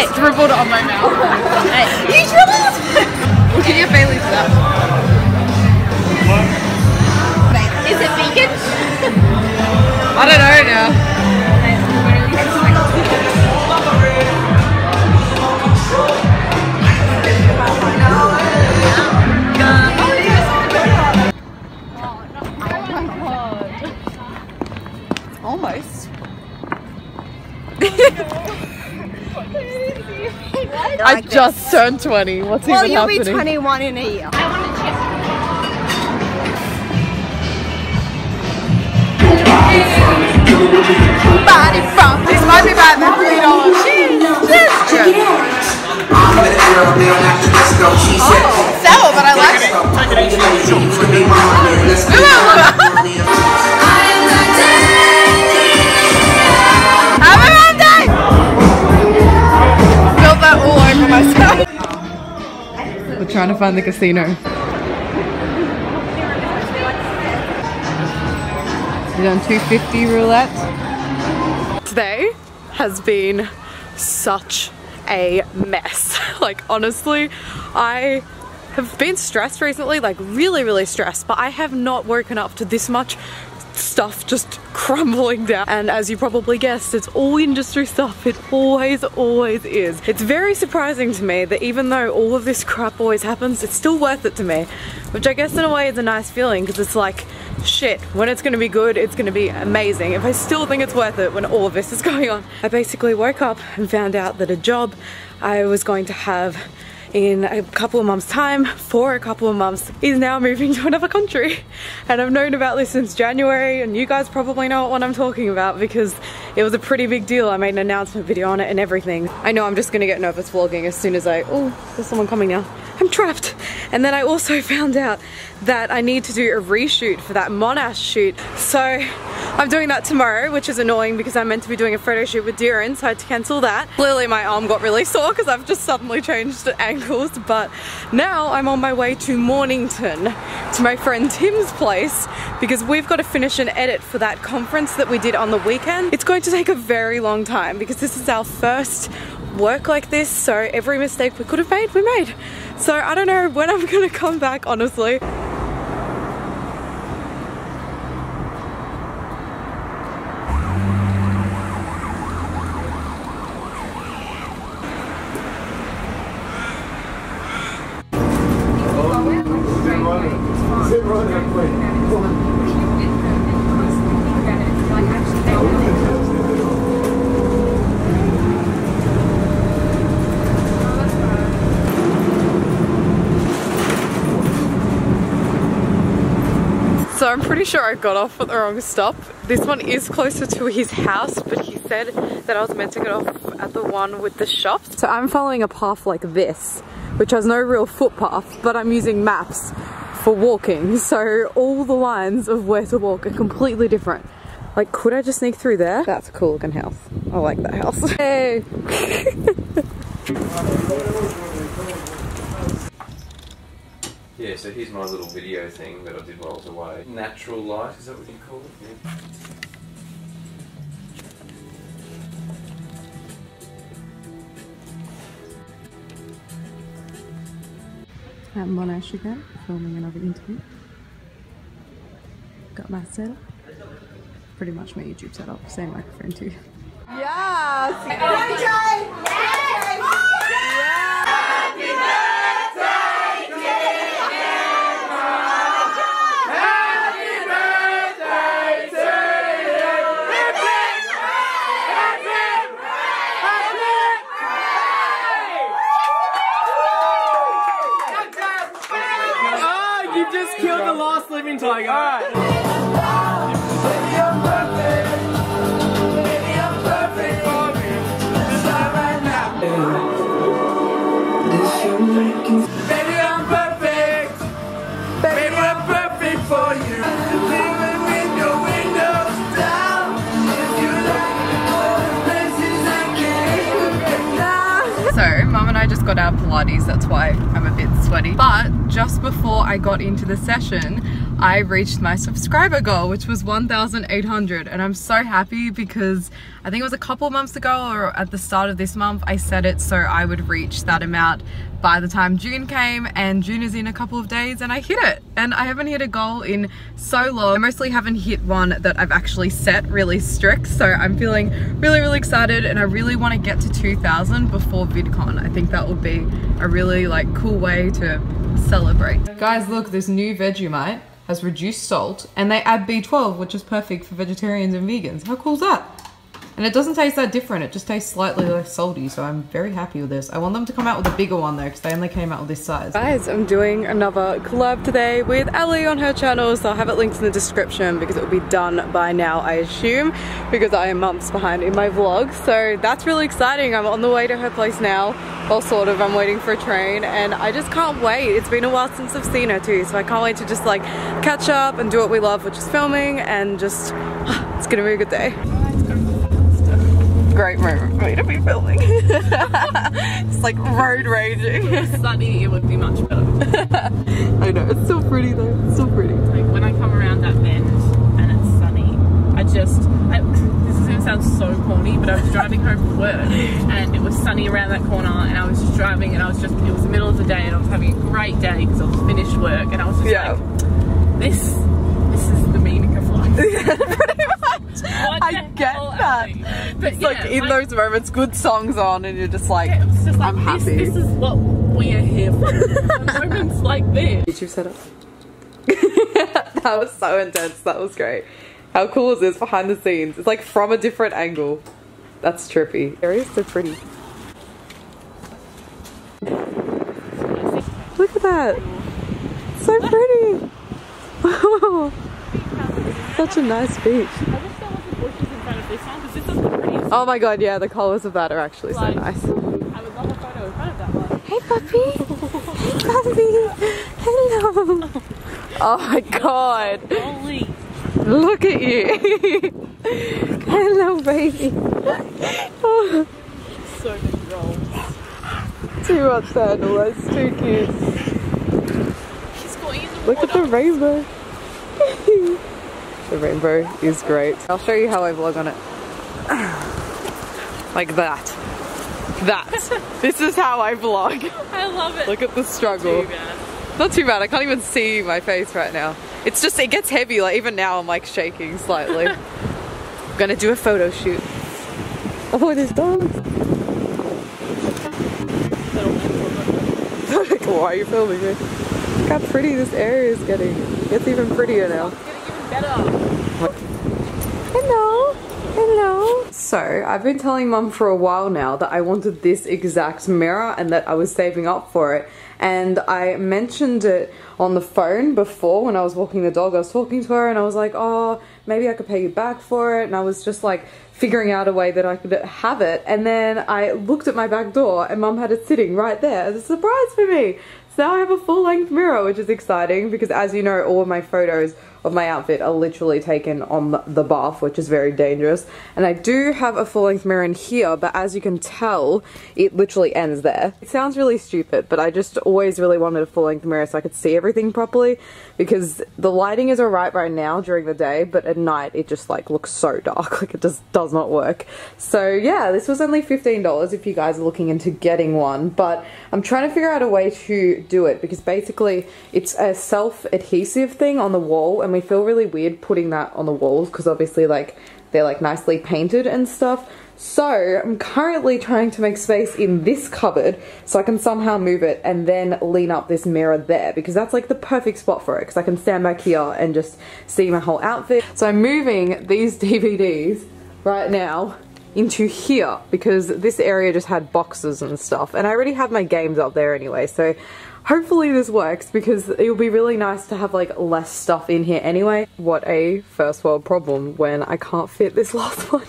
Hey. Dribbled on my mouth. Just turned 20. What's Well, even you'll be 21 in a year. Body from. This might be about the three dollars. Oh, sour, but I like it. Happy to find the casino. We've done 250 roulette. Today has been such a mess. like honestly, I have been stressed recently, like really, really stressed, but I have not woken up to this much stuff just crumbling down. And as you probably guessed, it's all industry stuff. It always, always is. It's very surprising to me that even though all of this crap always happens, it's still worth it to me. Which I guess in a way is a nice feeling because it's like, shit, when it's gonna be good, it's gonna be amazing. If I still think it's worth it when all of this is going on. I basically woke up and found out that a job I was going to have in a couple of months time for a couple of months is now moving to another country. And I've known about this since January and you guys probably know what I'm talking about because it was a pretty big deal. I made an announcement video on it and everything. I know I'm just gonna get nervous vlogging as soon as I oh there's someone coming now. I'm trapped. And then I also found out that I need to do a reshoot for that Monash shoot. So I'm doing that tomorrow which is annoying because I'm meant to be doing a photo shoot with Darren so I had to cancel that. Clearly my arm got really sore because I've just suddenly changed angles but now I'm on my way to Mornington to my friend Tim's place because we've got to finish an edit for that conference that we did on the weekend. It's going to take a very long time because this is our first work like this so every mistake we could have made we made. So I don't know when I'm gonna come back honestly So I'm pretty sure I got off at the wrong stop. This one is closer to his house, but he said that I was meant to get off at the one with the shops. So I'm following a path like this, which has no real footpath, but I'm using maps for walking. So all the lines of where to walk are completely different. Like, could I just sneak through there? That's a cool looking house. I like that house. Hey! Yeah, so here's my little video thing that I did while I was away. Natural light, is that what you call it? Yeah. At Monash again, filming another interview. Got my setup. Pretty much my YouTube setup, same microphone too. Oh, I'm perfect for you. So, mum and I just got out Pilates, that's why I'm a bit sweaty. But just before I got into the session, I reached my subscriber goal, which was 1,800. And I'm so happy because I think it was a couple months ago or at the start of this month, I set it so I would reach that amount by the time June came and June is in a couple of days and I hit it. And I haven't hit a goal in so long. I mostly haven't hit one that I've actually set really strict. So I'm feeling really, really excited and I really want to get to 2,000 before VidCon. I think that would be a really like cool way to celebrate. Guys, look, this new Vegemite has reduced salt and they add B12, which is perfect for vegetarians and vegans. How cool is that? And it doesn't taste that different, it just tastes slightly less salty, so I'm very happy with this. I want them to come out with a bigger one though, because they only came out with this size. Guys, I'm doing another collab today with Ellie on her channel, so I'll have it linked in the description because it will be done by now, I assume, because I am months behind in my vlog. So that's really exciting. I'm on the way to her place now, well sort of, I'm waiting for a train, and I just can't wait. It's been a while since I've seen her too, so I can't wait to just like catch up and do what we love, which is filming, and just, it's gonna be a good day great moment for me to be filming. it's like road raging. sunny, it would be much better. I know, it's so pretty though. It's so pretty. Like when I come around that bend and it's sunny, I just, I, this is gonna sound so corny, but I was driving home from work and it was sunny around that corner and I was just driving and I was just, it was the middle of the day and I was having a great day because I was finished work and I was just Yeah. like, this, this is the meaning of life. pretty much. What I get that. But It's yeah, like in those moments, good songs on and you're just like, it was just like, I'm this, happy. this is what we are here for. Moments like this. YouTube setup. that was so intense. That was great. How cool is this behind the scenes? It's like from a different angle. That's trippy. Area is so pretty. Look at that. So pretty. Such a nice beach. I wish there wasn't bushes in front of this one because this is the prettiest. Oh my god, yeah, the colors of that are actually so nice. I would love a photo in front of that one. Hey puppy! Hey puppy! Hello! Oh my god! Holy. Look at you! Hello baby! Oh, So many rolls. too much sandal, that's too cute. She's going in the Look at the rainbow! the rainbow is great. I'll show you how I vlog on it. Like that. That. this is how I vlog. I love it. Look at the struggle. Too bad. Not too bad. I can't even see my face right now. It's just, it gets heavy. Like even now I'm like shaking slightly. I'm gonna do a photo shoot. Oh, there's dogs. Why are you filming me? Look how pretty this area is getting. It's even prettier now. Hello. Hello. So, I've been telling mum for a while now that I wanted this exact mirror and that I was saving up for it. And I mentioned it on the phone before when I was walking the dog. I was talking to her and I was like, oh, maybe I could pay you back for it. And I was just like figuring out a way that I could have it. And then I looked at my back door and mum had it sitting right there as a surprise for me. So now I have a full length mirror, which is exciting because as you know, all of my photos of my outfit are literally taken on the bath, which is very dangerous. And I do have a full length mirror in here, but as you can tell, it literally ends there. It sounds really stupid, but I just always really wanted a full length mirror so I could see everything properly because the lighting is alright right now during the day, but at night it just like looks so dark, like it just does not work. So yeah, this was only $15 if you guys are looking into getting one, but I'm trying to figure out a way to do it because basically it's a self-adhesive thing on the wall and we feel really weird putting that on the walls because obviously like they're like nicely painted and stuff. So I'm currently trying to make space in this cupboard so I can somehow move it and then lean up this mirror there because that's like the perfect spot for it because I can stand back here and just see my whole outfit. So I'm moving these DVDs right now into here because this area just had boxes and stuff and I already have my games up there anyway so hopefully this works because it'll be really nice to have like less stuff in here anyway. What a first world problem when I can't fit this last one.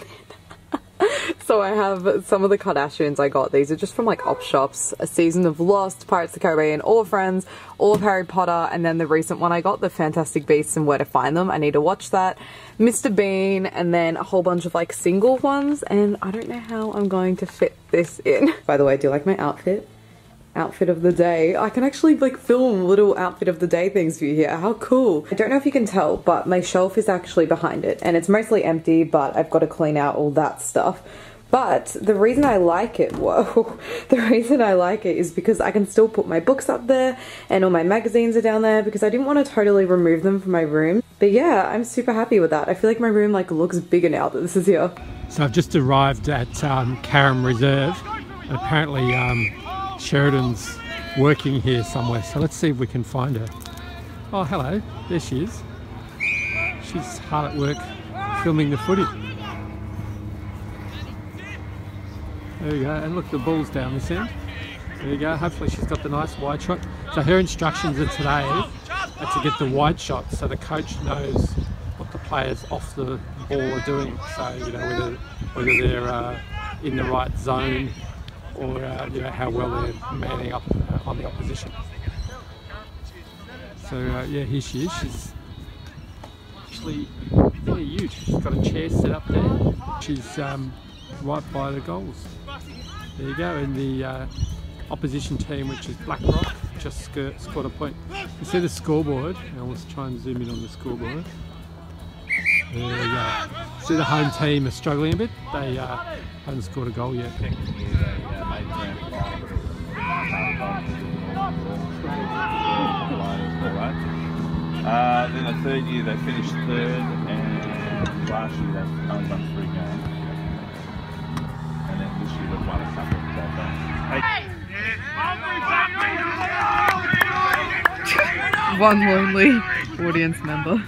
So I have some of the Kardashians I got. These are just from like op shops. A season of Lost, Pirates of the Caribbean, All Friends, all of Harry Potter, and then the recent one I got, The Fantastic Beasts and Where to Find Them. I need to watch that. Mr. Bean, and then a whole bunch of like single ones, and I don't know how I'm going to fit this in. By the way, do you like my outfit? outfit of the day. I can actually like film little outfit of the day things for you here. How cool. I don't know if you can tell, but my shelf is actually behind it and it's mostly empty, but I've got to clean out all that stuff. But the reason I like it, whoa, the reason I like it is because I can still put my books up there and all my magazines are down there because I didn't want to totally remove them from my room. But yeah, I'm super happy with that. I feel like my room like looks bigger now that this is here. So I've just arrived at um, Carrum Reserve. Apparently um, Sheridan's working here somewhere, so let's see if we can find her. Oh, hello. There she is. She's hard at work filming the footage. There you go, and look, the ball's down this end. There you go, hopefully she's got the nice wide shot. So her instructions are today are to get the wide shot so the coach knows what the players off the ball are doing. So, you know, whether, whether they're uh, in the right zone or, uh, you know, how well they're manning up uh, on the opposition. So, uh, yeah, here she is. She's actually very huge. She's got a chair set up there. She's um, right by the goals. There you go, and the uh, opposition team, which is Black Rock, just scored a point. You see the scoreboard, and let's try and zoom in on the scoreboard. There we go. See the home team are struggling a bit. They uh, haven't scored a goal yet. Uh, then the third year they finished third, and last year they only won three games. Then this year they've won a couple. Hey, One lonely audience member.